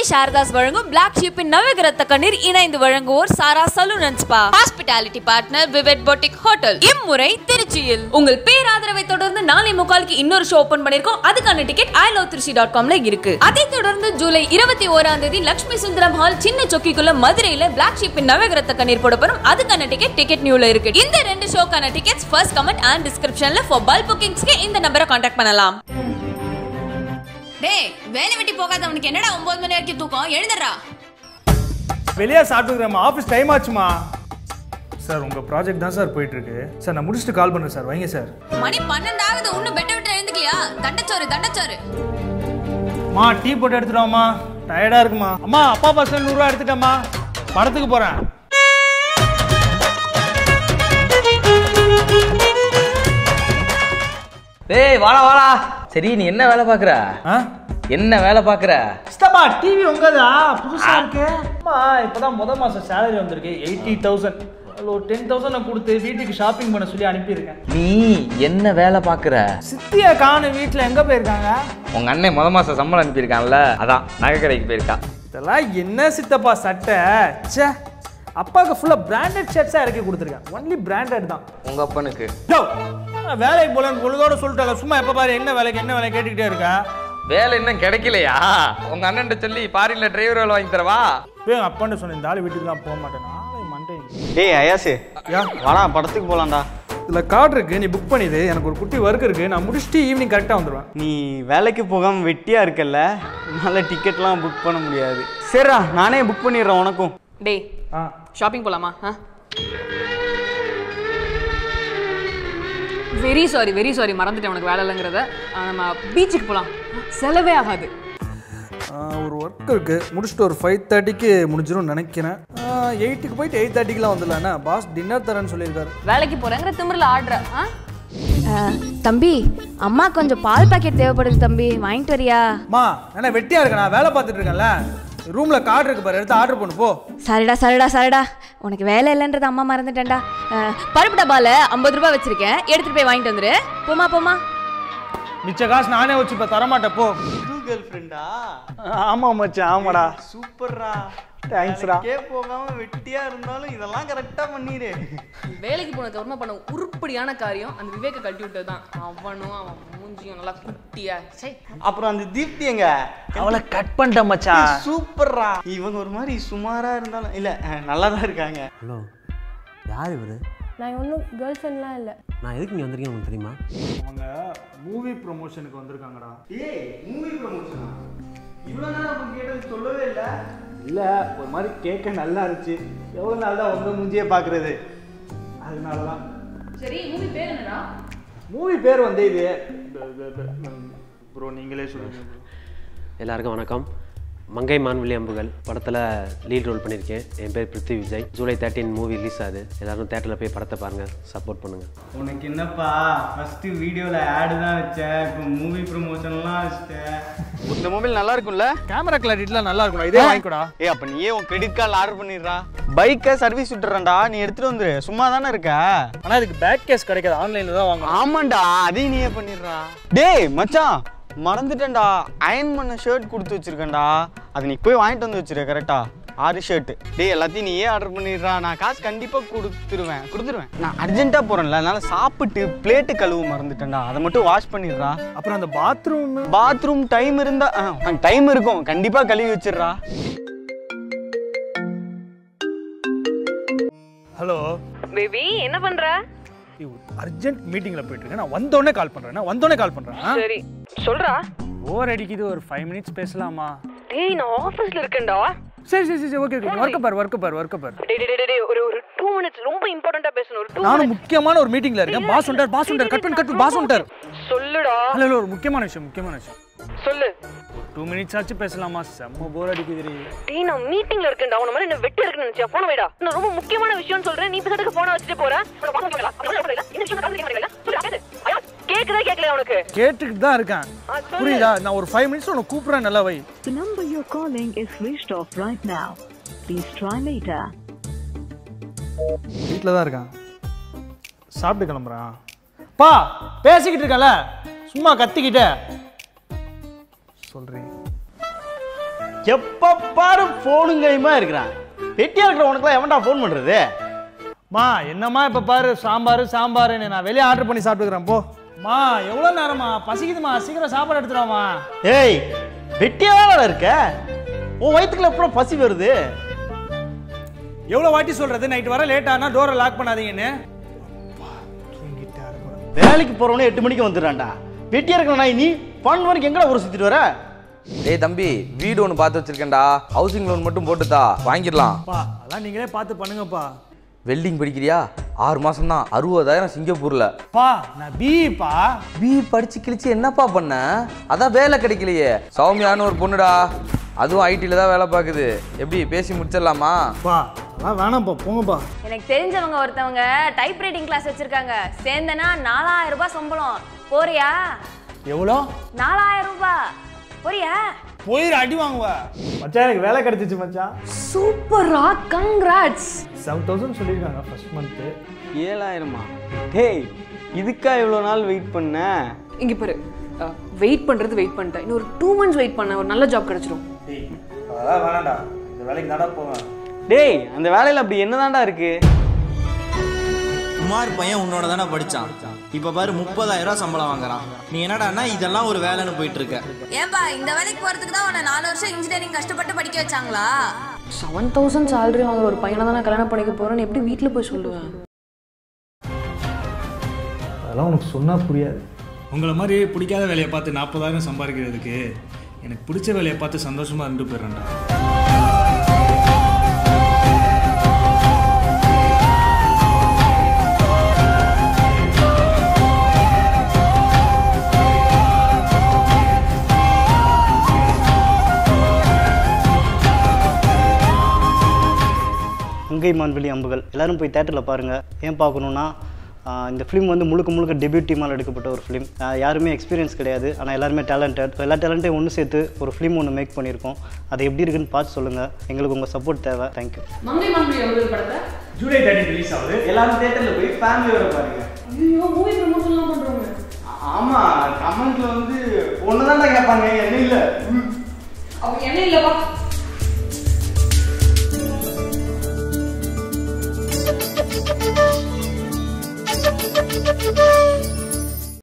திருச்சி சாரதாஸ் வழங்கும் பிளாக் ஷீப்பின் நவகிரத்த கண்ணீர் இணைந்து வழங்குவோர் Sara salon and spa. Hospitality partner Vivid boutique hotel இம்முறை திருச்சியில். உங்கள் பேராதரவை தொடர்ந்து நாளை முக்காலுக்கு இன்னொரு ஷோ ஓபன் பண்ணிருக்கோம் அதுக்கான ticket I love Trichy dot காம்ல இருக்கு. அதைத் தொடர்ந்து ஜூலை இருபத்தி ஓராம் தேதி லட்சுமி சுந்தரம் ஹால் சின்ன சொக்கிக்குள்ள மதுரையில பிளாக் ஷீப்பின் நவகிரத்த கண்ணீர் போட போறோம். அதுக்கான டிக்கெட் டிக்கெட் நியூல இருக்கு. இந்த ரெண்டு ஷோக்கான டிக்கெட்ஸ் ஃபர்ஸ்ட் கமெண்ட் அண்ட் டிஸ்கிரிப்ஷன்ல ஃபார் பல்க் புக்கிங்ஸ்க்கு இந்த நம்பரை காண்டாக்ட் பண்ணலாம். டேய் வேலை வெட்டி போகாதவனுக்கு என்னடா ஒன்பது மணி வரைக்கும் தூக்கம்? எழுந்துடுறா. வெளியே சாப்பிட்டுக்கிறேம்மா. ஆஃபீஸ் டைம் ஆச்சுமா? சார் உங்கள் ப்ராஜெக்ட் தான் சார் போயிட்டு இருக்கு சார் நான் முடிச்சுட்டு கால் பண்ணுறேன் சார். வைங்க சார். மணி பன்னெண்டாவது இன்னும் பெட்ட விட்டு எழுந்துக்கலையா தண்டச்சோறு தண்டச்சோறு. மா டீ போட்டு எடுத்துட்டோம்மா டயர்டாக இருக்குமா? அம்மா அப்பா பசங்க நூறுரூவா எடுத்துட்டேம்மா. படத்துக்கு போகிறேன் டேய் வாடா வாடா. சரி நீ என்ன வேலை பார்க்குற? ஆ? என்ன வேலை பார்க்குற? சித்தப்பா டிவி உங்கதா? புதுசாக இருக்கு. அம்மா இப்போ தான் முத மாதம் சேலரி வந்திருக்கு. எயிட்டி தௌசண்ட் ஒரு டென் தௌசண்ட் கொடுத்து வீட்டுக்கு ஷாப்பிங் பண்ண சொல்லி அனுப்பியிருக்கேன். நீ என்ன வேலை பார்க்குற? சித்தியை காணும் வீட்டில் எங்கே போயிருக்காங்க? உங்க அண்ணன் முத மாசம் சம்பளம் அனுப்பியிருக்கான்ல அதான் நகை கடைக்கு போயிருக்கா. இதெல்லாம் என்ன சித்தப்பா சட்டை? ச்சே அப்பாவுக்கு ஃபுல்லாக பிராண்டட் ஷர்ட்ஸாக இறக்கி கொடுத்துருக்கேன். ஒன்லி பிராண்டட் தான். உங்க அப்பனுக்கு. வேலைக்கு போலன்னு பொழுதோட சொல்லிட்டாங்க. சும்மா எப்போ பாரு என்ன வேலைக்கு என்ன வேலை கேட்டுக்கிட்டே இருக்கா வேலை இன்னும் கிடைக்கலையா? உங்க அண்ணன்ட்ட சொல்லி பாரின்ல டிரைவர் வேலை வாங்கி தரவா? எங்கள் அப்பான்னு சொன்னேன் இந்த ஆள் வீட்டுக்குலாம் போக மாட்டேன். நாளை மண்டே டேய் அயாசு. வாடா படத்துக்கு போலாம்டா. இதில் கார்டு இருக்கு நீ புக் பண்ணிடு. எனக்கு ஒரு குட்டி ஒர்க் இருக்கு. நான் முடிச்சுட்டு ஈவினிங் கரெக்டாக வந்துடுவேன் நீ வேலைக்கு போகாம வெட்டியா இருக்கல்ல? உன்னால டிக்கெட்லாம் புக் பண்ண முடியாது. சரிடா நானே புக் பண்ணிடுறேன் உனக்கும். டேய் ஆ. ஷாப்பிங் போலாமா? ஆ? வெரி சாரி வெரி சாரி மறந்துட்டேன் உனக்கு வேலை இல்லைங்கிறத. நம்ம பீச்சுக்கு போகலாம் செலவே ஆகாது. ஒரு ஒர்க் இருக்கு. முடிச்சுட்டு ஒரு ஃபைவ் தேர்ட்டிக்கு முடிஞ்சிடும் நினைக்கிறேன். எயிட்டுக்கு போயிட்டு எயிட் தேர்ட்டிக்கெலாம் வந்துடலாண்ணா பாஸ் டின்னர் தரேன்னு சொல்லியிருக்காரு. வேலைக்கு போகிறேங்கிற திமிரில் ஆடுற ஆ? தம்பி அம்மா கொஞ்சம் பால் பாக்கெட் தேவைப்படுது தம்பி. வாங்கிட்டு வரியா? மா என்ன வெட்டியா இருக்க. நான் வேலை பார்த்துட்டு இருக்கேன்ல. ரூமில் கார்டு இருக்கு பாரு. எடுத்து ஆர்டர் பண்ணு போ. சரிடா சரிடா சரிடா. உனக்கு வேலை இல்லைன்றது அம்மா மறந்துட்டேன்டா. பருப்பு டப்பால ஐம்பது ரூபாய் வச்சிருக்கேன். எடுத்துட்டு போய் வாங்கிட்டு வந்துரு. போமா போமா மிச்ச காசு நானே வச்சு இப்போ தரமாட்டேன் போ. கேர்ள் ஃப்ரெண்டா ஆமாம் மச்சான் ஆமாடா. சூப்பர்ரா. தேங்க்ஸ்டா கே போகாம வெட்டியா இருந்தாலும் இதெல்லாம் கரெக்டா பண்ணிடு வேலைக்கு போனதுக்கு அப்புறமா பண்ண உருப்படியான காரியம் அந்த விவேக கட்டி விட்டது தான். அவனும் அவன் மூஞ்சியும் நல்லா குட்டியா. சை அப்புறம் அந்த தீப்தி எங்க? அவளை கட் பண்ணிட்டேன் மச்சான். சூப்பர்ரா. இவங்க ஒரு மாதிரி சுமாரா இருந்தாலும் இல்ல நல்லா தான் இருக்காங்க. ஹலோ யார் இவர்? நான் ஒன்றும் கேர்ள் ஃப்ரெண்ட்லாம் இல்லை. நான் எதுக்கு இங்கே வந்திருக்கேன் உங்களுக்கு தெரியுமா? அவங்க மூவி ப்ரொமோஷனுக்கு வந்திருக்காங்கடா. ஏய் மூவி ப்ரமோஷனா இவ்வளவு நேரம் கேட்டது சொல்லவே இல்ல. இல்ல ஒரு மாதிரி கேட்க நல்லா இருந்துச்சு. எவ்வளவு நாள் தான் உங்க மூஞ்சியே பாக்குறது? அதனால தான் சரி மூவி பேர் என்னடா? மூவி பேர் வந்து இது. ப்ரோ நீங்களே சொல்லுங்க. bro. எல்லாருக்கும் வணக்கம். மங்கை மான்விழி அம்புகள் படத்தில் லீட் ரோல் பண்ணியிருக்கேன் என் பேர் Prithvi Vijay. July thirteen movie release ஆகுது. எல்லாரும் தேட்டரில் போய் படத்தை பாருங்கள் சப்போர்ட் பண்ணுங்கள் உனக்கு என்னப்பா? ஃபர்ஸ்ட் வீடியோல ஆடு தான் வச்சேன். இப்போ மூவி ப்ரமோஷன்லாம் வச்சிட்டேன். இந்த மொபைல் நல்லா இருக்கும்ல? கேமரா கிளாரிட்டிலாம் நல்லா இருக்கும் இதே வாங்கிக்கூடா. ஏய் அப்ப நீயே உன் கிரெடிட் கார்டில் ஆர்டர் பண்ணிடுறா. பைக்கை சர்வீஸ் விட்டுறேன்டா நீ எடுத்துட்டு வந்துரு. சும்மா தானே இருக்க? ஆனா இதுக்கு பேக் கேஸ் கிடைக்காது. ஆன்லைன்ல தான் வாங்கணும். ஆமாண்டா. அதையும் நீயே பண்ணிடுறா. டேய் மச்சான். மறந்துட்டேன்டா. அயன் பண்ண ஷர்ட் கொடுத்து வச்சிருக்கேன்டா. அது நீ போய் வாங்கிட்டு வந்து வச்சிரு கரெக்டா ஆறு ஷர்ட் டேய் எல்லாத்தையும் நீயே ஆர்டர் பண்ணிடுறா? நான் காசு கண்டிப்பாக கொடுத்துருவேன். கொடுத்துருவேன். நான் அர்ஜென்ட்டாக போகிறேன்ல அதனால சாப்பிட்டு பிளேட்டு கழுவு மறந்துட்டேன்டா. அதை மட்டும் வாஷ் பண்ணிடுறா. அப்புறம் அந்த பாத்ரூம் பாத்ரூம் டைம் இருந்தா டைம் இருக்கும். கண்டிப்பா கழுவி வச்சிடுறா. ஹலோ பேபி என்ன பண்ற? அர்ஜென்ட் மீட்டிங்ல போயிட்டு இருக்கேன். நான் வந்தோடனே கால் பண்றேன். நான் வந்தோடனே கால் பண்றேன்? சரி. சொல்றா. ஓவர் அடிக்குது. ஒரு ஃபைவ் மினிட்ஸ் பேசலாமா? டேய் நான் ஆஃபீஸ்ல இருக்கேன்டா. சரி சரி சரி ஓகே ஓகே ஒர்க்க பார் ஒர்க்க பார் ஒர்க்க பார். டேய் டேய், டேய் ஒரு ஒரு டூ மினிட்ஸ் ரொம்ப இம்பார்ட்டண்டா பேசணும். ஒரு டூ நானும் முக்கியமான ஒரு மீட்டிங்ல இருக்கேன். பாஸ் உண்டார் பாஸ் உண்டார். கட் பண்ணு கட் பாஸ் உண்டார். சொல்லுடா. ஹலோ ஒரு முக்கியமான விஷயம் முக்கியமான விஷயம். சொல்லு. டூ மினிட்ஸ் ஆச்சு பேசலாமா செம்ம போர் அடிக்குது டேய் நான் மீட்டிங்ல இருக்கேன்டா. உன மாதிரி என்ன வெட்டி இருக்குன்னு நினைச்சியா? போன வைடா. நான் ரொம்ப முக்கியமான விஷயம் சொல்றேன். நீ பேசுறதுக்கு போன வச்சுட்டு போற? கேக்குது. கேட்கலையா உனக்கு? கேட்டுக்கிட்டு தான் இருக்கேன். புரியுதா? நான் ஒரு ஃபைவ் மினிட்ஸ் உனக்கு கூப்பிடுறேன் நல்லா வை. The number you're calling is switched off right now. Please try later. வீட்டில் தான் இருக்கான். சாப்பிட்டு கிளம்புறான். பா பேசிக்கிட்டு இருக்கல சும்மா கத்திக்கிட்ட. சொல்றேன் எப்போ பாரு ஃபோனும் கையுமா இருக்கிறான். வெட்டியா இருக்கிற உனக்குலாம் எவன்டா ஃபோன் பண்ணுறது மா என்னம்மா இப்போ பாரு சாம்பார் சாம்பார்னு நான் வெளியே ஆர்டர் பண்ணி சாப்பிட்டுக்கிறேன் போ. மா எவ்வளோ நேரமா பசிக்குதுமா? சீக்கிரம் சாப்பாடு எடுத்துடாமா ஏய் வெட்டியாவாடா இருக்க? உன் வயிற்றுக்குள்ள எப்போ பசி வருது? எவ்வளோ வாட்டி சொல்றது? நைட் வர லேட் ஆனா டோரை லாக் பண்ணாதீங்கன்னு. வேலைக்கு போறவனே எட்டு மணிக்கு வந்துடுறான்டா. வெட்டியா இருக்கிற நாய் நீ? பன் வரைக்கும் எங்கடா ஊரை சுத்திட்டு வர? டேய் தம்பி வீடு ஒன்று பார்த்து வச்சிருக்கேன்டா. ஹவுசிங் லோன் மட்டும் போட்டுதா வாங்கிடலாம். அதெல்லாம் நீங்களே பார்த்து பண்ணுங்கப்பா. வெல்டிங் படிக்கிறியா? ஆறு மாசம் தான் அறுபதாயிரம் சிங்கப்பூர்ல. பா நான் பிஇப்பா பி. படிச்சு கிழிச்சு என்னப்பா பண்ண? அதான் வேலை கிடைக்கலையே. சௌமியான்னு ஒரு பொண்ணுடா. அதுவும் ஐடில தான் வேலை பார்க்குது. எப்படி பேசி முடிச்சிடலாமா? பா வேணாம்ப்பா போங்கப்பா. எனக்கு தெரிஞ்சவங்க ஒருத்தவங்க டைப் ரைட்டிங் கிளாஸ் வச்சிருக்காங்க. சேர்ந்தனா நாலாயிரம் ரூபாய் சம்பளம். போறியா? எவ்வளோ? நாலாயிரம் ரூபாய் போறியா? போயிரு அடி வாங்குவா. மச்சான் எனக்கு வேலை கிடைச்சிச்சு மச்சான். சூப்பரா கங்க்ராட்ஸ் செவன் தௌசண்ட் சொல்லியிருக்காங்க ஃபர்ஸ்ட் மந்த்து ஏழாயிரமா? டேய் இதுக்கா இவ்வளோ நாள் வெயிட் பண்ண? இங்க பாரு. வெயிட் பண்றது வெயிட் பண்ணிட்டேன். இன்னும் ஒரு டூ மந்த்ஸ் வெயிட் பண்ண ஒரு நல்ல ஜாப் கிடைச்சிரும். அதெல்லாம் வேணாம்டா. இந்த வேலைக்கு தாடா போவேன். டேய் அந்த வேலையில் அப்படி என்னதான்டா இருக்கு? குமார் பையன் உன்னோட தானே படிச்சான். இப்ப பாரு முப்பதாயிரம் ரூபாய் சம்பளம் வாங்குறான். நீ என்னடான்னா இதெல்லாம் ஒரு வேலைன்னு போயிட்டு இருக்க ஏன்பா இந்த வேலைக்கு போறதுக்கு தான் உன்னை நாலு வருஷம் இன்ஜினியரிங் கஷ்டப்பட்டு படிக்க வச்சாங்களா? செவன் தௌசண்ட் சேலரி வாங்குற ஒரு பையனை தான் நான் கல்யாணம் பண்ணிக்க போறேன்னு எப்படி வீட்டில் போய் சொல்லுவேன்? அதெல்லாம் உனக்கு சொன்னால் புரியாது. உங்களை மாதிரி பிடிக்காத வேலையை பார்த்து நாற்பதாயிரம் சம்பாதிக்கிறதுக்கு எனக்கு பிடிச்ச வேலையை பார்த்து சந்தோஷமாக இருந்து போயிடுறேன்டா. மங்கை மான்வெளி அம்புகள். எல்லாரும் போய் தேட்டரில் பாருங்கள் ஏன் பார்க்கணுன்னா இந்த ஃபிலிம் வந்து முழுக்க முழுக்க டெபியூட் டீமால் எடுக்கப்பட்ட ஒரு ஃபிலிம் யாருமே எக்ஸ்பீரியன்ஸ் கிடையாது. ஆனால் எல்லாருமே டேலண்டட் எல்லா டேலண்ட்டையும் ஒன்று சேர்த்து ஒரு ஃபிலிம் ஒன்று மேக் பண்ணியிருக்கோம். அது எப்படி இருக்குன்னு பார்த்து சொல்லுங்கள் எங்களுக்கு உங்கள் சப்போர்ட் தேவை. தேங்க்யூ மங்கை அவர்கள் படத்தை ஜூலை தேர்ட்டி ரிலீஸ் ஆகுது. எல்லாரும் தேட்டரில் போய் ஃபேமிலியோட பாருங்க. ஐயோ மூவி ப்ரமோஷன்லாம் ஆமாம் வந்து ஒன்று தான் கேட்பாங்க. என்ன இல்லை? என்ன இல்லைப்பா?